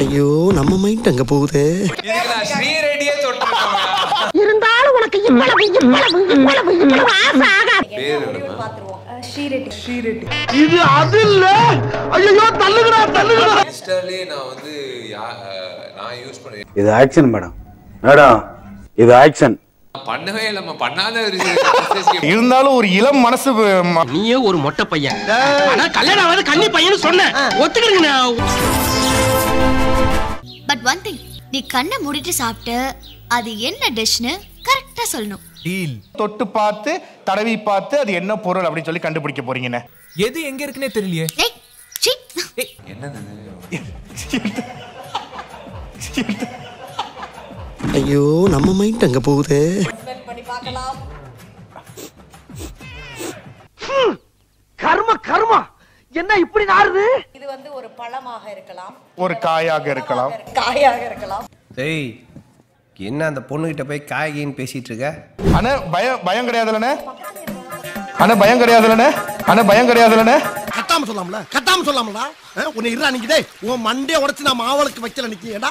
ஐயோ நம்ம மைண்ட் அங்க போகுதே? இருந்தாலும் உனக்கு இவ்வளவு இவ்வளவு இவ்வளவு இவ்வளவு ஆசை ஆகாது. இது அது இல்ல. ஐயோ தள்ளுகிறா தள்ளுகிறா இன்ஸ்டாலே நான் வந்து யா- அஹ், நான் யூஸ் பண்ண இது ஆக்ஷன் மேடம். மேடம் இது ஆக்ஷன் நான் பண்ணவே இல்லைம்மா பண்ணாத இருந்தாலும் ஒரு இளம் மனசு நீயே ஒரு மொட்டை பையன். ஆனா கல்யாணம் ஆகாத கன்னி பையன் சொன்னேன். ஒத்துக்கிறீங்க பட் ஒன் திங் நீ கண்ணை மூடிட்டு சாப்பிட்டு அது என்ன டிஷ்னு கரெக்டா சொல்லணும். தொட்டு பார்த்து தடவி பார்த்து அது என்ன பொருள் அப்படின்னு சொல்லி கண்டுபிடிக்க போறீங்கண்ணே. எது எங்க இருக்குன்னே தெரியலையே. என்னது ஐயோ நம்ம மைண்ட் அங்க போகுதே. கர்ம கர்மா. என்ன இப்படி நாறுது? இது வந்து ஒரு பழமாக இருக்கலாம். ஒரு காயாக இருக்கலாம். காயாக இருக்கலாம். டேய் என்ன அந்த பொண்ணுகிட்ட போய் காய்கின்னு பேசிட்டு இருக்க ஆனா பயம் பயம் கிடையாதுலண்ணே. ஆனா பயம் கிடையாதுலண்ணே. ஆனா பயம் கிடையாதுலண்ணே. கட்டாம சொல்லாமல? கட்டாம சொல்லாமல உன்னை இருடா நிக்கி டேய் உன் மண்டே உடைச்சு நான் மாவளுக்கு வைக்கல நிக்கியடா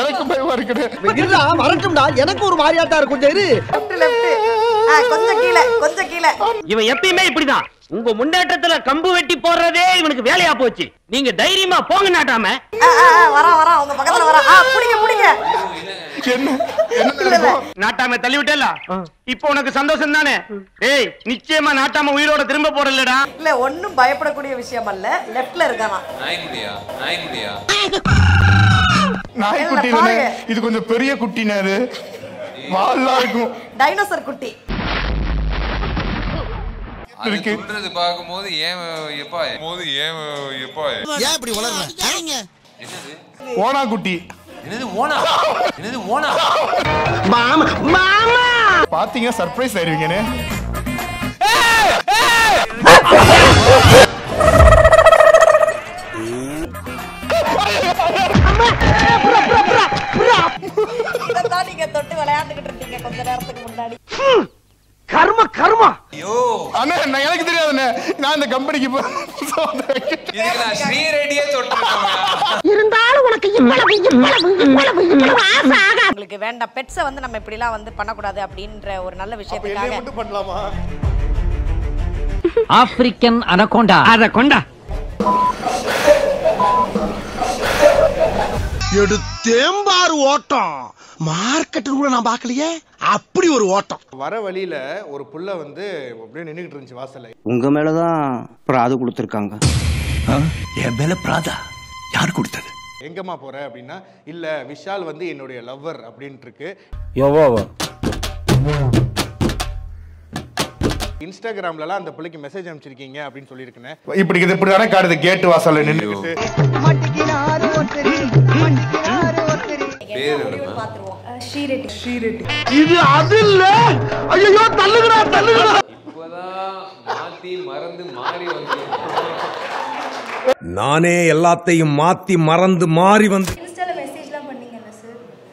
எனக்கு பயம். இருக்குண்ணே இருடா வரட்டும்டா. எனக்கு ஒரு மாதிரியா தான் இருக்கும். கொஞ்சம் இரு. கொஞ்சம் கீழே கொஞ்சம் கீழே. இவன் எப்பயுமே இப்படிதான். உங்க முன்னேற்றத்துல கம்பு வெட்டி போடுறதே இவனுக்கு வேலையா போச்சு. நீங்க தைரியமா போங்க நாட்டாம. வரா வரா. உங்க பக்கத்துல வரா. புடிங்க புடிங்க? நாட்டாம தள்ளி விட்டல இப்போ உனக்கு சந்தோஷம் தானே? ஏய் நிச்சயமா நாட்டாம உயிரோட திரும்ப போறலடா இல்ல ஒண்ணும் பயப்படக்கூடிய விஷயம் அல்ல. லெஃப்ட்ல இருக்கானா நாய்க்குட்டியா நாய்க்குட்டியா நாய்க்குட்டி. இது கொஞ்சம் பெரிய குட்டினே அது வால்லாம் இருக்கும். டைனோசர் குட்டி. ஏன் எப்பா போது ஏன் எப்பா ஏன் இப்படி வளர்ற? என்னது ஓனா குட்டி என்னது ஓனா என்னது ஓனா மாமா மாமா! பாத்தீங்க சர்ப்ரைஸ் தொட்டு முன்னாடி. கர்ம கர்மா! ஐயோ. அண்ணா நான் எனக்கு தெரியாதுண்ணே. நான் இந்த கம்பெனிக்கு போ- இதுக்கு நான் உங்களுக்கு வேண்டாம். பெட்ஸை வந்து நம்ம இப்படிலாம் வந்து பண்ணக்கூடாது அப்படின்ற ஒரு நல்ல விஷயத்துக்காக. பண்ணலாமா? ஆப்பிரிக்கன் அனகோண்டா அத கொண்டா எடுத்தேம்பாரு ஓட்டம். மார்க்கெட் கூட நான் பார்க்கலையே. அப்படி ஒரு ஓட்டம். வர வழியில ஒரு புள்ள வந்து அப்படியே நின்னுகிட்டு இருந்துச்சு வாசல்ல. உங்க மேலதான் பிராது கொடுத்துருக்காங்க. என் மேல பிராதா? யார் கொடுத்தது? எங்கம்மா போற அப்படின்னா இல்ல விஷால் வந்து என்னுடைய லவ்வர் அப்படின்ட்டு இருக்கு எவ்வளோ இன்ஸ்டாகிராம்லலாம் அந்த பிள்ளைக்கு மெசேஜ் அனுப்பிச்சிருக்கீங்க அப்படின்னு சொல்லியிருக்கேன். இப்படி இது இப்படி தானே காடுது கேட்டு வாசல்ல நின்னுக்கிட்டு பேர் என்னம்மா பாத்துருவோம் இது அது இல்ல. ஐயோ தள்ளுகிறா தள்ளுகிறா இப்பதான் மாத்தி மறந்து மாறி வந்து நானே எல்லாத்தையும் மாத்தி மறந்து மாறி வந்து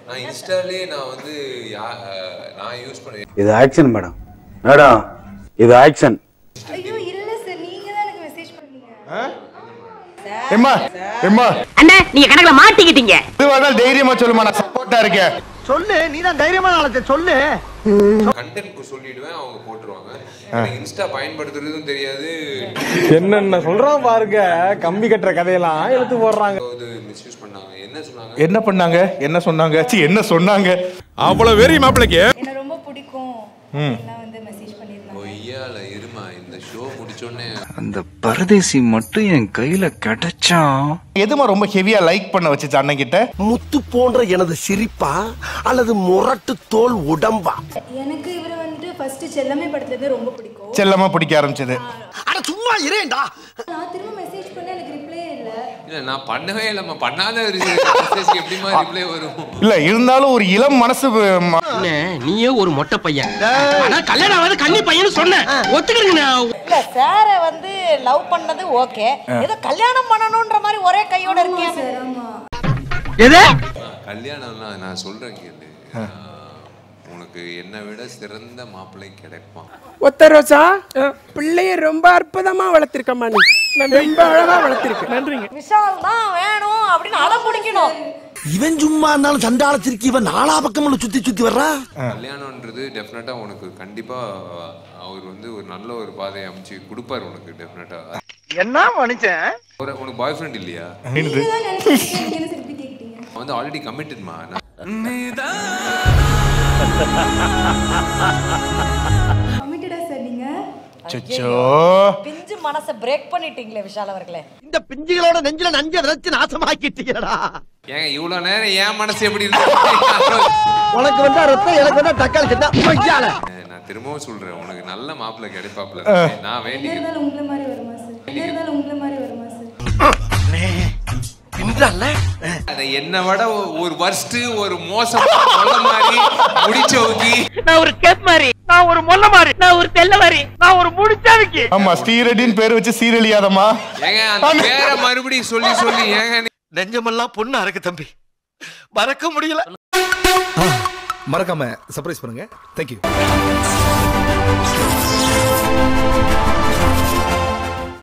நான் இன்ஸ்டாலே நான் வந்து யா- அஹ், நான் யூஸ் பண்ண இது ஆக்ஷன் மேடம் மேடம் இது ஆக்ஷன் எம்மா எம்மா. அண்ணா நீங்க கணக்குல மாட்டிக்கிட்டீங்க. இதுவாக தைரியமா சொல்லுமா நான் சப்போர்ட்டா இருக்கேன். சொல்லு நீ தான் தைரியமான ஆளத்தை சொல்லு. கண்டென்ட் சொல்லிடுவேன் அவங்க போட்டுருவாங்க. எனக்கு இன்ஸ்டா பயன்படுத்துறதும் தெரியாது. என்னென்ன சொல்றான் பாருங்க கம்பி கட்டுற கதையெல்லாம் எடுத்து போடுறாங்க. இது மிஸ்யூஸ் பண்ணாங்க. என்ன சொன்னாங்க? என்ன பண்ணாங்க? என்ன சொன்னாங்க? சி என்ன சொன்னாங்க? அவ்வளவு வெறி மாப்பிளைக்கு. என்ன ரொம்ப பிடிக்கும். அந்த பரதேசி மட்டும் என் கையில கிடைச்சான். எதுமா ரொம்ப ஹெவியா லைக் பண்ண வச்சுச்சு அண்ணன் கிட்ட முத்து போன்ற எனது சிரிப்பா அல்லது முரட்டு தோல் உடம்பா? எனக்கு இவரை வந்துட்டு ஃபர்ஸ்ட் செல்லமே படுத்துறது ரொம்ப பிடிக்கும். செல்லமா பிடிக்க ஆரம்பிச்சது. அட சும்மா இரேண்டா நான் திரும்ப மெசேஜ் பண்ண எனக்கு ரிப்ளே இல்ல இல்ல நான் பண்ணவே இல்லைம்மா பண்ணாத எப்படிமா ரிப்ளை வரும்? இல்ல இருந்தாலும் ஒரு இளம் மனசு நீயே ஒரு மொட்டை பையன். கல்யாணம் ஆகாத கன்னி பையன் சொன்னேன். ஒத்துக்கிறீங்க இல்ல சார வந்து லவ் பண்ணது ஓகே ஏதோ கல்யாணம் பண்ணணும்ன்ற மாதிரி ஒரே கையோட இருக்கேன் எது? கல்யாணம்லாம் நான் சொல்றேன் கேளு. உனக்கு என்னை விட சிறந்த மாப்பிள்ளை கிடைப்பான். ஒத்த ரோசா பிள்ளைய ரொம்ப அற்புதமா வளர்த்திருக்கம்மா நீ. ரொம்ப அழகா வளர்த்திருக்க. நன்றிங்க. விஷால் தான் வேணும் அப்படின்னு அடம் பிடிக்கணும். இவன் சும்மா இருந்தாலும் சண்டால திருக்கி இவன் நாலா பக்கம் சுத்தி சுத்தி வர்றா? கல்யாணம்ன்றது டெஃபினட்டா உனக்கு கண்டிப்பா அவர் வந்து ஒரு நல்ல ஒரு பாதையை அமைச்சு கொடுப்பாரு உனக்கு டெஃபினட்டா என்ன மனுஷன்? உனக்கு பாய் ஃப்ரெண்ட் இல்லையா வந்து ஆல்ரெடி கமிட்டட்மா சச்சோ பிஞ்சு மனசை பிரேக் பண்ணிட்டீங்களே விஷால் அவர்களே. இந்த பிஞ்சுகளோட நெஞ்சில நஞ்ச விதைச்சு நாசமாக்கிட்டீங்கடா. ஏங்க இவ்வளவு நேரம் என் மனசு எப்படி இருக்கு? உனக்கு வந்தா ரத்தம் எனக்கு வந்தா தக்காளி சட்டா பொய்யால நான் திரும்பவும் சொல்றேன் உனக்கு நல்ல மாப்பிள்ளை கிடைப்பாப்ல நான் வேண்டி அதை என்னை விட ஒ- ஒரு worst ஒரு மோசம் சொல்ல மாதிரி முடிச்சவுக்கி நான் ஒரு கேப் மாதிரி. நான் ஒரு மொல்ல மாதிரி நான் ஒரு தெல்ல மாதிரி நான் ஒரு முடிச்சாவிக்கு ஆமா ஸ்ரீரெட்டின்னு பேர் வச்சு சீரழியாதம்மா. ஏங்க அந்த பேரை மறுபடியும் சொல்லி சொல்லி ஏங்க நீ- நெஞ்சமெல்லாம் பொண்ணா இருக்கு தம்பி. மறக்க முடியல. மறக்காம சர்ப்ரைஸ் பண்ணுங்க. தேங்க்யூ